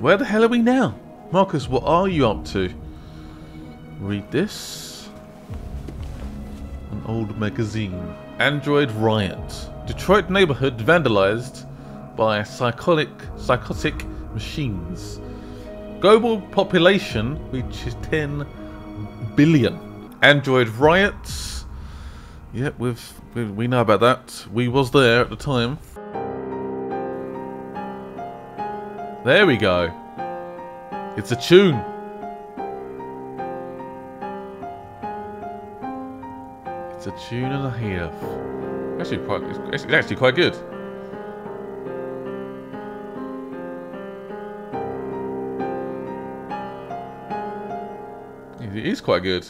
where the hell are we now? Marcus, what are you up to? Read this. An old magazine. Android Riot. Detroit neighborhood vandalized by psychotic, psychotic machines. Global population reaches 10 billion. Android riots. Yep, we've, we, we know about that. We was there at the time. There we go. It's a tune. It's a tune and a half. Actually, quite. It's actually quite good. It is quite good.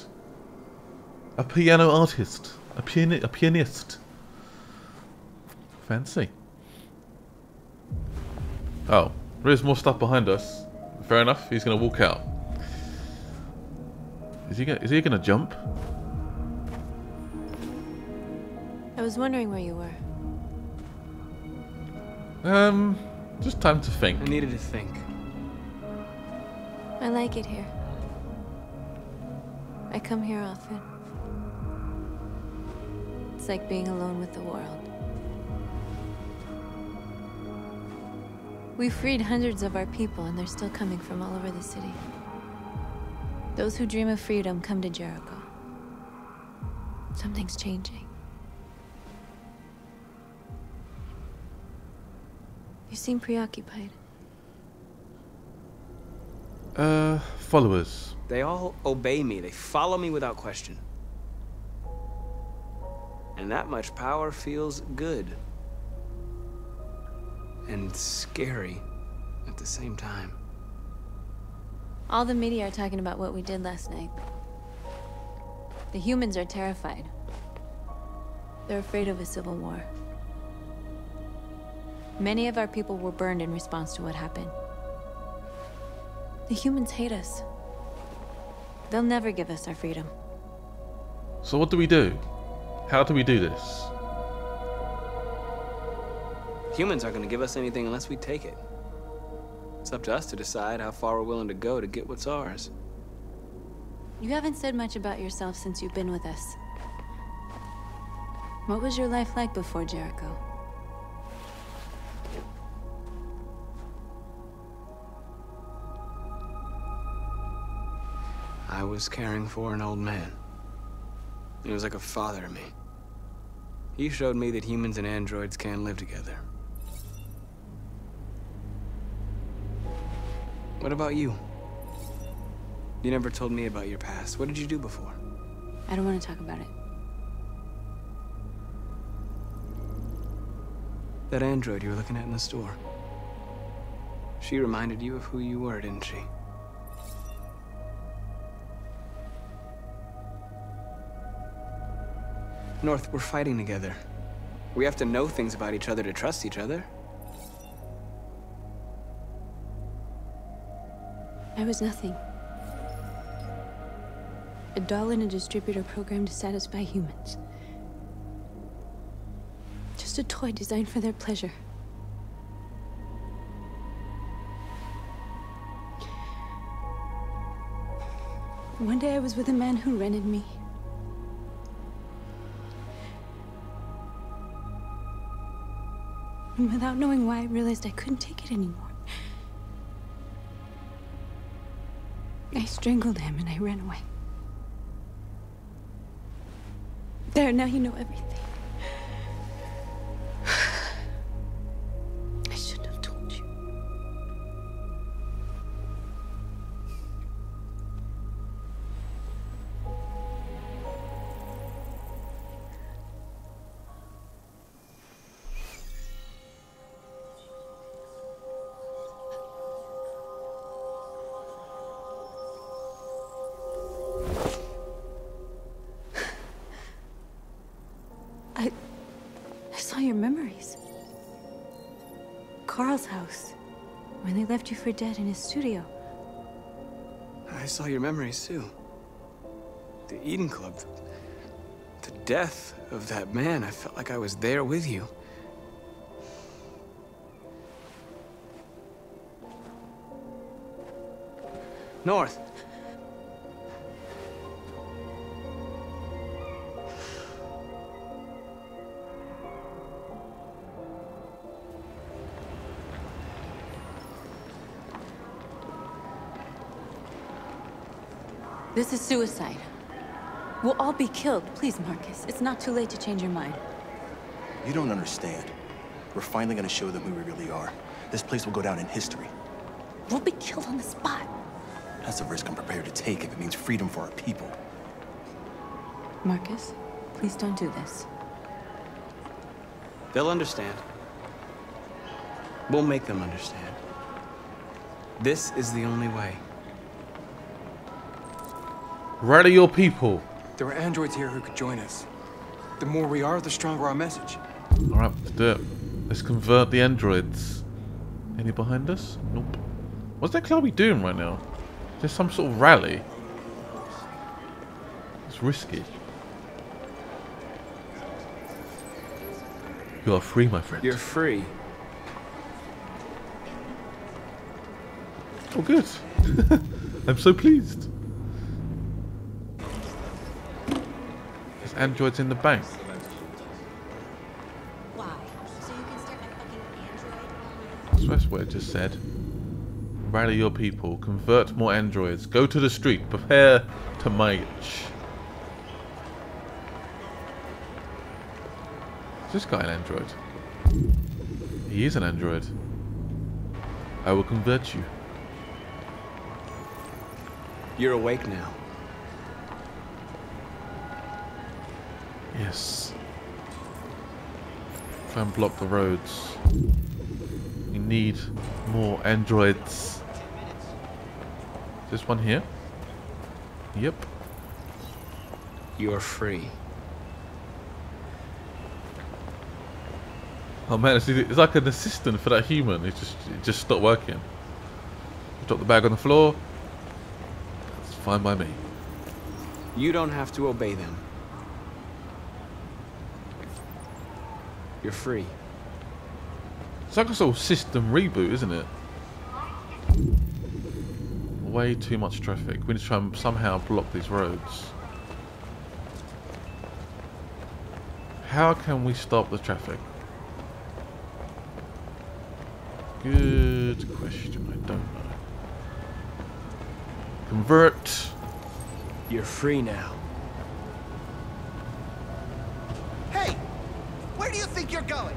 A piano artist. A, piani a pianist. Fancy. Oh, there is more stuff behind us. Fair enough, he's going to walk out. Is he, gonna, is he going to jump? I was wondering where you were. Um, just time to think. I needed to think. I like it here. I come here often. It's like being alone with the world. We freed hundreds of our people, and they're still coming from all over the city. Those who dream of freedom come to Jericho. Something's changing. You seem preoccupied. Uh, followers. They all obey me. They follow me without question. And that much power feels good. And scary at the same time. All the media are talking about what we did last night. The humans are terrified. They're afraid of a civil war. Many of our people were burned in response to what happened. The humans hate us. They'll never give us our freedom. So what do we do? How do we do this? Humans aren't going to give us anything unless we take it. It's up to us to decide how far we're willing to go to get what's ours. You haven't said much about yourself since you've been with us. What was your life like before Jericho? I was caring for an old man. He was like a father to me. He showed me that humans and androids can live together. What about you? You never told me about your past. What did you do before? I don't want to talk about it. That android you were looking at in the store. She reminded you of who you were, didn't she? North, we're fighting together. We have to know things about each other to trust each other. I was nothing. A doll in a distributor program to satisfy humans. Just a toy designed for their pleasure. One day I was with a man who rented me. And without knowing why, I realized I couldn't take it anymore. I strangled him and I ran away. There, now you know everything. Saw your memories. Carl's house. When they left you for dead in his studio. I saw your memories too. The Eden Club. The death of that man. I felt like I was there with you. North. This is suicide. We'll all be killed. Please, Marcus. It's not too late to change your mind. You don't understand. We're finally gonna show them who we really are. This place will go down in history. We'll be killed on the spot. That's a risk I'm prepared to take if it means freedom for our people. Marcus, please don't do this. They'll understand. We'll make them understand. This is the only way. Rally your people. There are androids here who could join us. The more we are, the stronger our message. Alright, let's do it. Let's convert the androids. Any behind us? Nope. What's that Chloe doing right now? Is there some sort of rally? It's risky. You are free, my friend. You're free. Oh, good. I'm so pleased. Androids in the bank. So that's what it just said. Rally your people, convert more androids, go to the street, prepare to march. Is this guy an android? He is an android. I will convert you. You're awake now. Yes. Try and block the roads. We need more androids. This one here? Yep. You're free. Oh man, it's, it's like an assistant for that human. It just it just stopped working. Drop the bag on the floor. That's fine by me. You don't have to obey them. You're free. It's like a sort of system reboot, isn't it? Way too much traffic. We need to try and somehow block these roads. How can we stop the traffic? Good question. I don't know. Convert. You're free now. Hey! Where do you think you're going?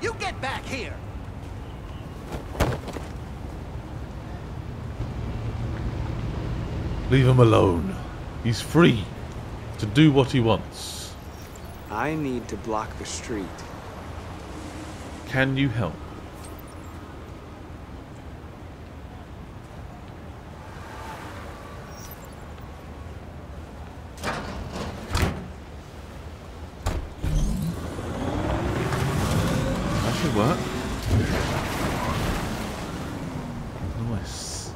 You get back here! Leave him alone. He's free to do what he wants. I need to block the street. Can you help? Work. Nice.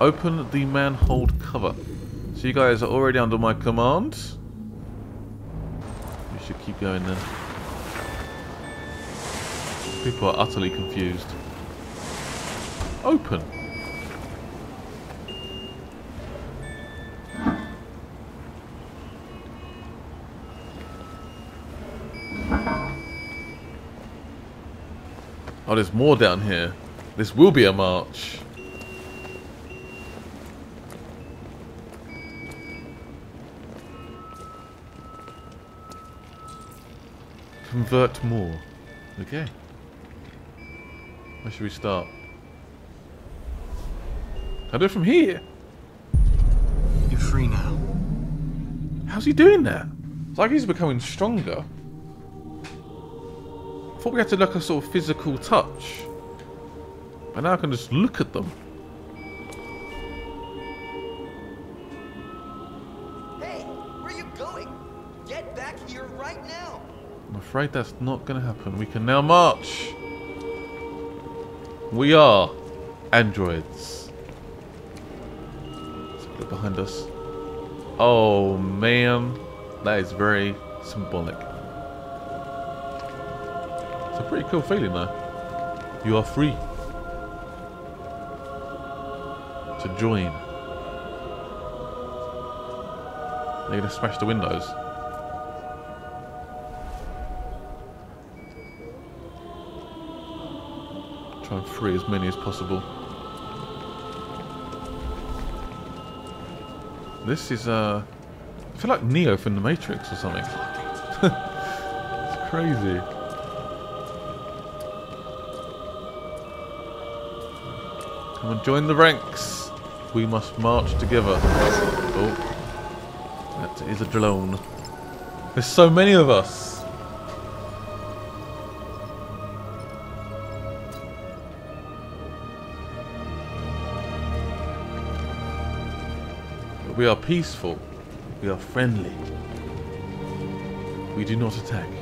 Open the manhole cover. So you guys are already under my command. We should keep going then. People are utterly confused. Open. Oh, there's more down here. This will be a march. Convert more. Okay. Where should we start? I do it from here? You're free now. How's he doing that? It's like he's becoming stronger. I thought we had to look a sort of physical touch. But now I can just look at them. Hey! Where are you going? Get back here right now! I'm afraid that's not going to happen. We can now march. We are androids. Let's look behind us. Oh man, that is very symbolic pretty cool feeling though. You are free to join. They're going to smash the windows. Try and free as many as possible. This is, uh... I feel like Neo from The Matrix or something. it's crazy. Come on, join the ranks. We must march together. Oh. That is a drone. There's so many of us. We are peaceful. We are friendly. We do not attack.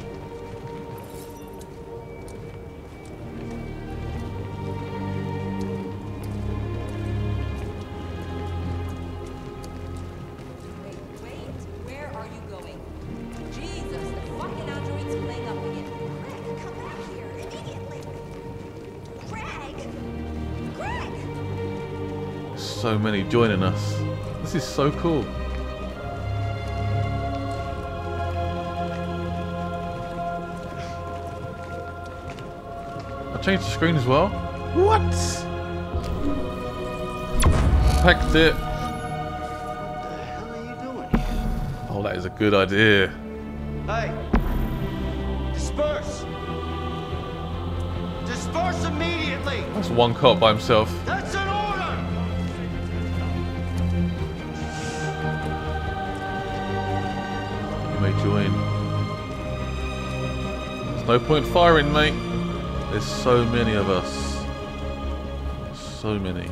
So many joining us. This is so cool. I changed the screen as well. What? Packed it. What the hell are you doing here? Oh, that is a good idea. Hey! Disperse! Disperse immediately! That's one cop by himself. That's an may join. There's no point firing, mate. There's so many of us. So many.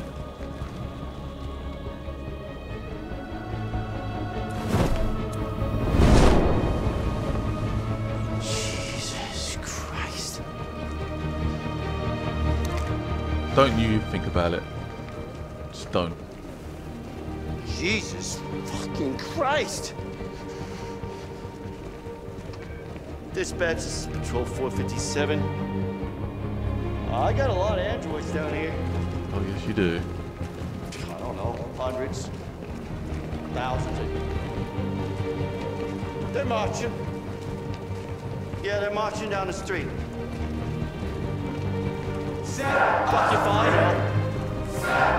Jesus Christ. Don't you think about it. Just don't. Jesus fucking Christ! Dispatch, this is Patrol 457. Uh, I got a lot of androids down here. Oh, yes, you do. I don't know, hundreds, thousands. They're marching. Yeah, they're marching down the street. Set! Fuck you, fine.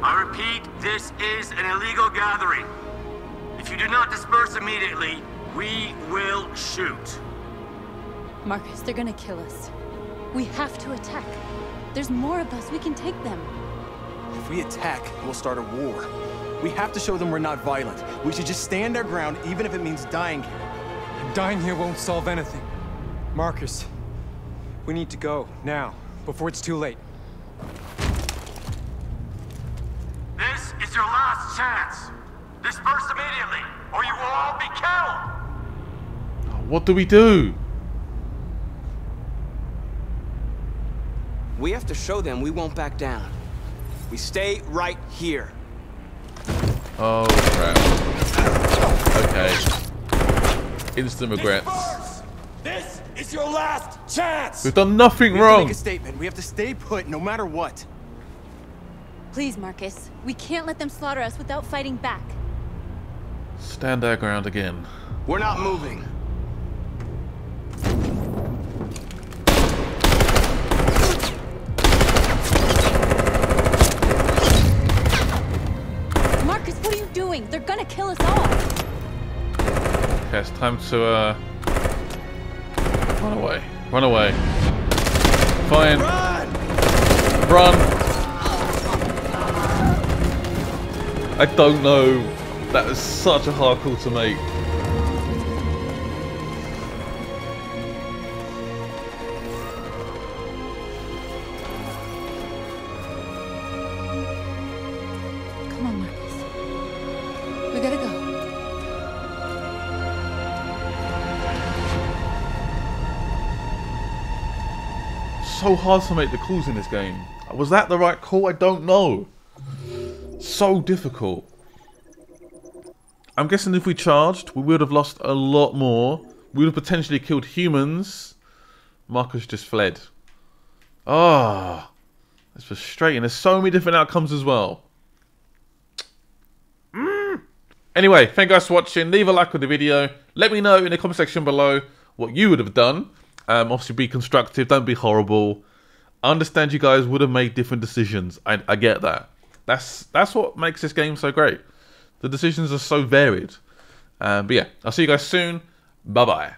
I repeat, this is an illegal gathering. If you do not disperse immediately, we will shoot. Marcus, they're gonna kill us. We have to attack. There's more of us. We can take them. If we attack, we'll start a war. We have to show them we're not violent. We should just stand our ground, even if it means dying here. Dying here won't solve anything. Marcus, we need to go, now, before it's too late. Your last chance. Disperse immediately or you will all be killed. Oh, what do we do? We have to show them we won't back down. We stay right here. Oh crap. Okay. Instant regrets. This is your last chance! We've done nothing We wrong. make a statement. We have to stay put no matter what. Please, Marcus. We can't let them slaughter us without fighting back. Stand our ground again. We're not moving. Marcus, what are you doing? They're gonna kill us all. Okay, it's time to uh run away. Run away. Fine. Run. I don't know. That is such a hard call to make. Come on, Marcus. We gotta go. So hard to make the calls in this game. Was that the right call? I don't know. So difficult. I'm guessing if we charged, we would have lost a lot more. We would have potentially killed humans. Marcus just fled. Ah, that's frustrating. There's so many different outcomes as well. Mm. Anyway, thank you guys for watching. Leave a like on the video. Let me know in the comment section below what you would have done. Um, obviously, be constructive. Don't be horrible. I understand you guys would have made different decisions. I, I get that. That's that's what makes this game so great. The decisions are so varied. Um, but yeah, I'll see you guys soon. Bye bye.